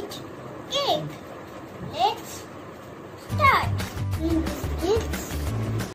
white egg.